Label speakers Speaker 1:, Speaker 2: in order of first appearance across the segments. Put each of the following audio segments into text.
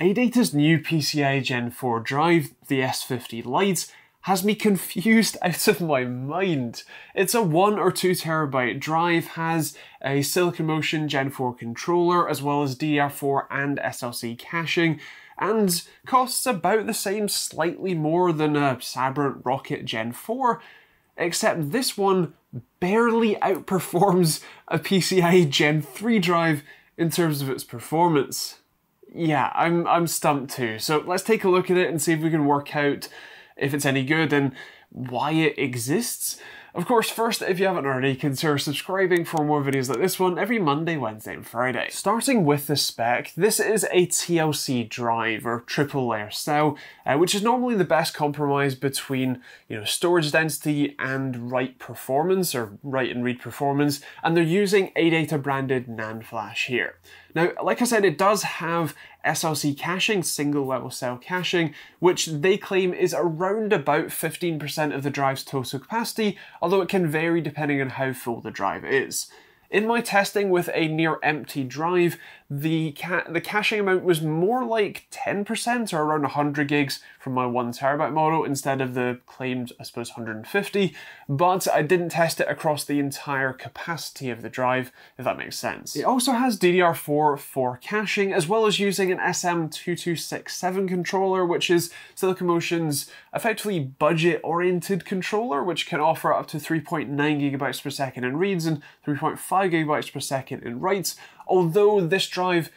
Speaker 1: ADATA's new PCIe Gen 4 drive, the S50 Lite, has me confused out of my mind. It's a 1 or 2 terabyte drive, has a Silicon Motion Gen 4 controller, as well as DDR4 and SLC caching, and costs about the same, slightly more than a Sabrent Rocket Gen 4, except this one barely outperforms a PCIe Gen 3 drive in terms of its performance. Yeah, I'm, I'm stumped too. So let's take a look at it and see if we can work out if it's any good and why it exists. Of course, first, if you haven't already, consider subscribing for more videos like this one every Monday, Wednesday, and Friday. Starting with the spec, this is a TLC drive, or triple layer cell, uh, which is normally the best compromise between you know storage density and write performance, or write and read performance, and they're using ADATA branded NAND flash here. Now, like I said, it does have SLC caching, single level cell caching, which they claim is around about 15% of the drive's total capacity, although it can vary depending on how full the drive is. In my testing with a near empty drive, the, ca the caching amount was more like 10% or around 100 gigs from my 1 terabyte model instead of the claimed, I suppose, 150, but I didn't test it across the entire capacity of the drive, if that makes sense. It also has DDR4 for caching, as well as using an SM2267 controller, which is Silicon Motion's effectively budget-oriented controller, which can offer up to 3.9 gigabytes per second in reads and 3.5 gigabytes per second in writes, although this drive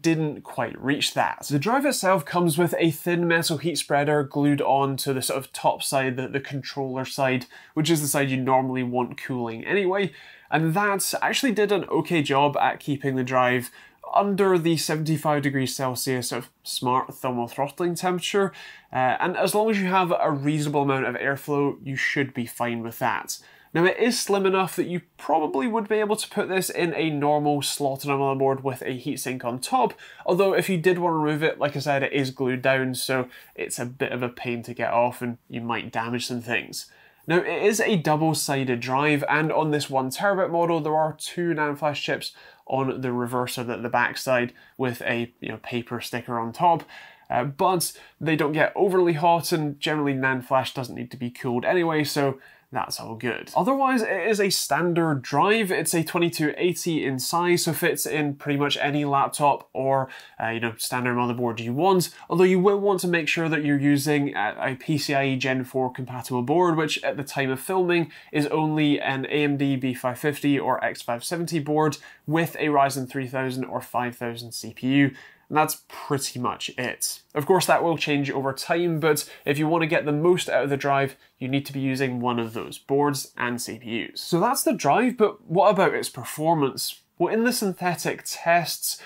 Speaker 1: didn't quite reach that. The drive itself comes with a thin metal heat spreader glued on to the sort of top side, the, the controller side, which is the side you normally want cooling anyway, and that actually did an okay job at keeping the drive under the 75 degrees Celsius of smart thermal throttling temperature, uh, and as long as you have a reasonable amount of airflow, you should be fine with that. Now it is slim enough that you probably would be able to put this in a normal slot on a motherboard with a heatsink on top, although if you did want to remove it, like I said, it is glued down, so it's a bit of a pain to get off and you might damage some things. Now it is a double-sided drive and on this 1TB model there are two NAND flash chips on the reverse of the, the back side with a you know, paper sticker on top. Uh, but they don't get overly hot and generally NAND flash doesn't need to be cooled anyway, so that's all good. Otherwise, it is a standard drive. It's a 2280 in size, so fits in pretty much any laptop or uh, you know standard motherboard you want. Although you will want to make sure that you're using a, a PCIe Gen 4 compatible board, which at the time of filming is only an AMD B550 or X570 board with a Ryzen 3000 or 5000 CPU. And that's pretty much it. Of course, that will change over time, but if you want to get the most out of the drive, you need to be using one of those boards and CPUs. So that's the drive, but what about its performance? Well, in the synthetic tests,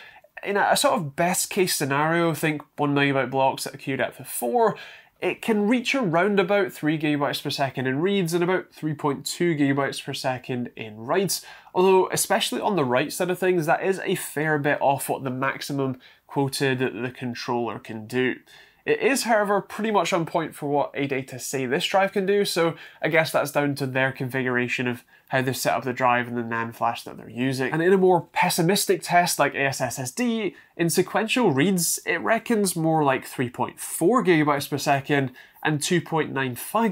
Speaker 1: in a, sort of best case scenario, think one megabyte blocks at a queue depth of four, it can reach around about 3 gigabytes per second in reads and about 3.2 gigabytes per second in writes, although especially on the write side of things, that is a fair bit off what the maximum quoted the controller can do. It is, however, pretty much on point for what ADATA say this drive can do, so I guess that's down to their configuration of how they've set up the drive and the NAND flash that they're using. And in a more pessimistic test like AS SSD, in sequential reads, it reckons more like 3.4 gigabytes per second and 2.95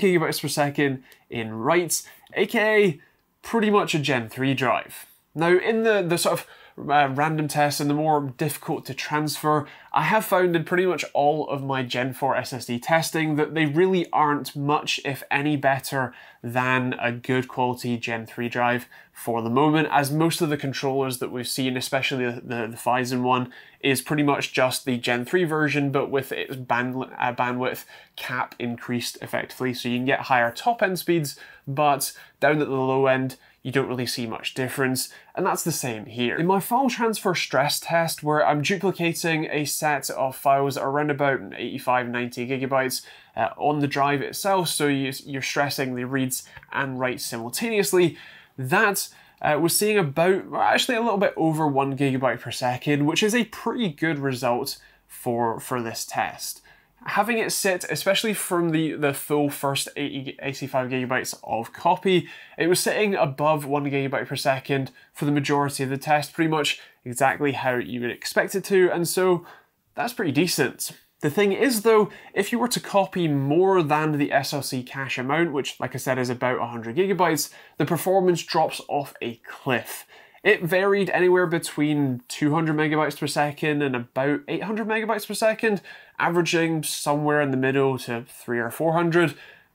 Speaker 1: gigabytes per second in writes, aka pretty much a Gen 3 drive. Now, in the, the sort of uh, random tests and the more difficult to transfer, I have found in pretty much all of my Gen 4 SSD testing that they really aren't much, if any, better than a good quality Gen 3 drive for the moment, as most of the controllers that we've seen, especially the, the, the Phison one, is pretty much just the Gen 3 version, but with its band, uh, bandwidth cap increased effectively, so you can get higher top end speeds, but down at the low end, you don't really see much difference, and that's the same here. In my file transfer stress test, where I'm duplicating a set of files around about 85, 90 gigabytes uh, on the drive itself, so you, are stressing the reads and writes simultaneously, that uh, we're seeing about, actually a little bit over one gigabyte per second, which is a pretty good result for, for this test having it sit, especially from the, the full first 80, 85 gigabytes of copy, it was sitting above 1 gigabyte per second for the majority of the test, pretty much exactly how you would expect it to, and so that's pretty decent. The thing is though, if you were to copy more than the SLC cache amount, which like I said is about 100 gigabytes, the performance drops off a cliff. It varied anywhere between 200 megabytes per second and about 800 megabytes per second, averaging somewhere in the middle to 3 or 400.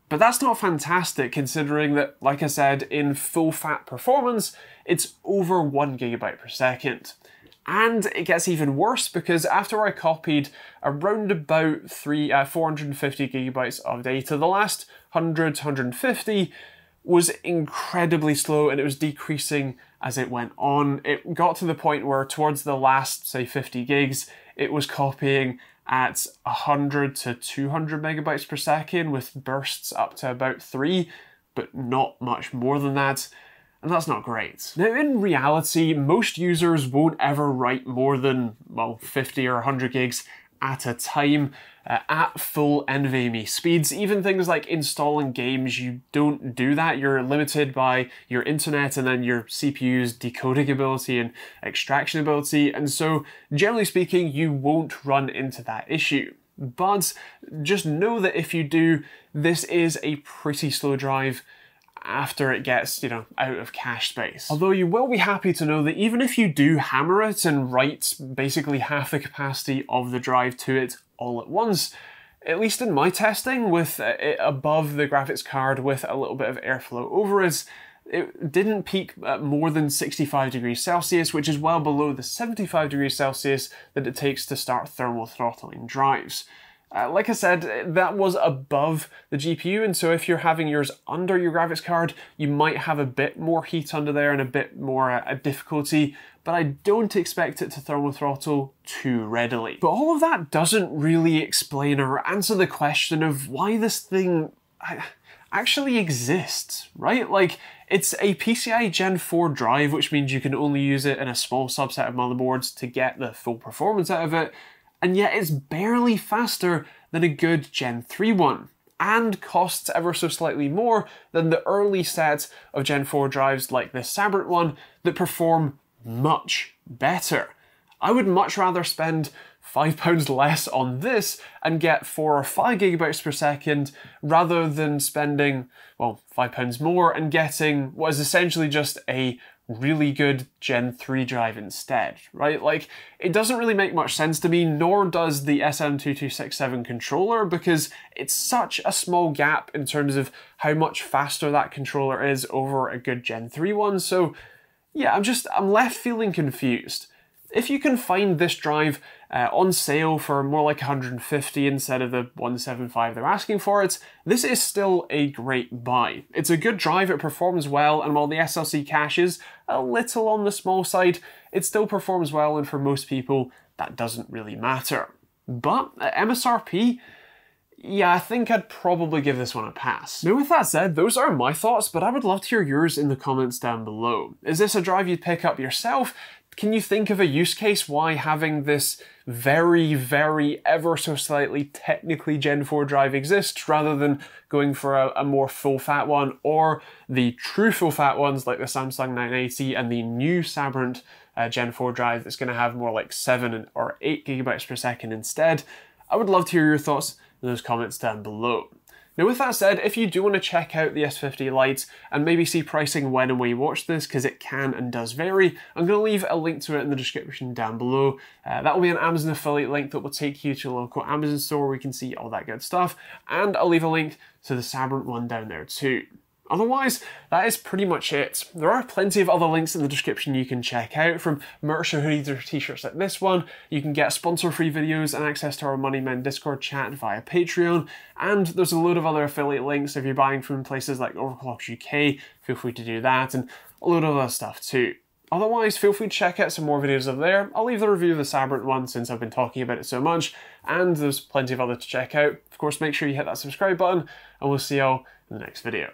Speaker 1: But that's not fantastic considering that, like I said, in full fat performance, it's over 1 gigabyte per second. And it gets even worse because after I copied around about three, uh, 450 gigabytes of data, the last 100, 150 was incredibly slow and it was decreasing as it went on. It got to the point where towards the last, say, 50 gigs, it was copying at 100 to 200 megabytes per second with bursts up to about 3, but not much more than that. And that's not great. Now, in reality, most users won't ever write more than, well, 50 or 100 gigs at a time uh, at full NVMe speeds. Even things like installing games, you don't do that. You're limited by your internet and then your CPU's decoding ability and extraction ability. And so, generally speaking, you won't run into that issue. But just know that if you do, this is a pretty slow drive after it gets, you know, out of cache space. Although you will be happy to know that even if you do hammer it and write basically half the capacity of the drive to it all at once, at least in my testing, with uh, it above the graphics card with a little bit of airflow over it, it didn't peak at more than 65 degrees Celsius, which is well below the 75 degrees Celsius that it takes to start thermal throttling drives. Uh, like I said, that was above the GPU, and so if you're having yours under your graphics card, you might have a bit more heat under there and a bit more uh, difficulty, but I don't expect it to thermal throttle too readily. But all of that doesn't really explain or answer the question of why this thing uh, actually exists, right? Like, it's a PCI Gen 4 drive, which means you can only use it in a small subset of motherboards to get the full performance out of it, and yet it's barely faster than a good Gen 3 one, and costs ever so slightly more than the early set of Gen 4 drives like the Sabrent one that perform much better. I would much rather spend five pounds less on this and get four or five gigabytes per second rather than spending, well, five pounds more and getting what is essentially just a really good Gen 3 drive instead, right? Like, it doesn't really make much sense to me, nor does the SM2267 controller, because it's such a small gap in terms of how much faster that controller is over a good Gen 3 one, so yeah, I'm just, I'm left feeling confused. If you can find this drive uh, on sale for more like 150 instead of the 175 they're asking for it, this is still a great buy. It's a good drive, it performs well, and while the SLC cache is a little on the small side, it still performs well, and for most people, that doesn't really matter. But at MSRP, yeah, I think I'd probably give this one a pass. Now with that said, those are my thoughts, but I would love to hear yours in the comments down below. Is this a drive you'd pick up yourself? Can you think of a use case why having this very, very ever so slightly technically Gen 4 drive exists rather than going for a, a more full fat one or the true full fat ones like the Samsung 980 and the new Sabrent uh, Gen 4 drive that's going to have more like 7 or 8 gigabytes per second instead? I would love to hear your thoughts in those comments down below. Now with that said, if you do want to check out the S50 Lite and maybe see pricing when and where you watch this, because it can and does vary, I'm going to leave a link to it in the description down below. Uh, that will be an Amazon affiliate link that will take you to a local Amazon store where you can see all that good stuff, and I'll leave a link to the Sabrent one down there too. Otherwise, that is pretty much it. There are plenty of other links in the description you can check out, from merch or hoodies or t-shirts like this one. You can get sponsor-free videos and access to our Money Men Discord chat via Patreon, and there's a load of other affiliate links if you're buying from places like Overclockers UK, feel free to do that, and a load of other stuff too. Otherwise, feel free to check out some more videos over there. I'll leave the review of the Sabrent one since I've been talking about it so much, and there's plenty of other to check out. Of course, make sure you hit that subscribe button, and we'll see y'all in the next video.